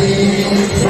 Hare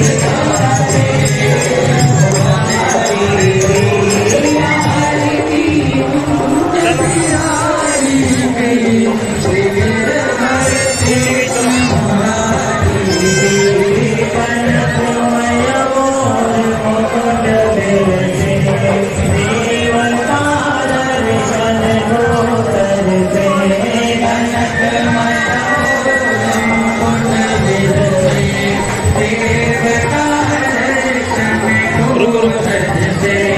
Yeah.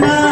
Krishna